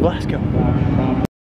Let's go.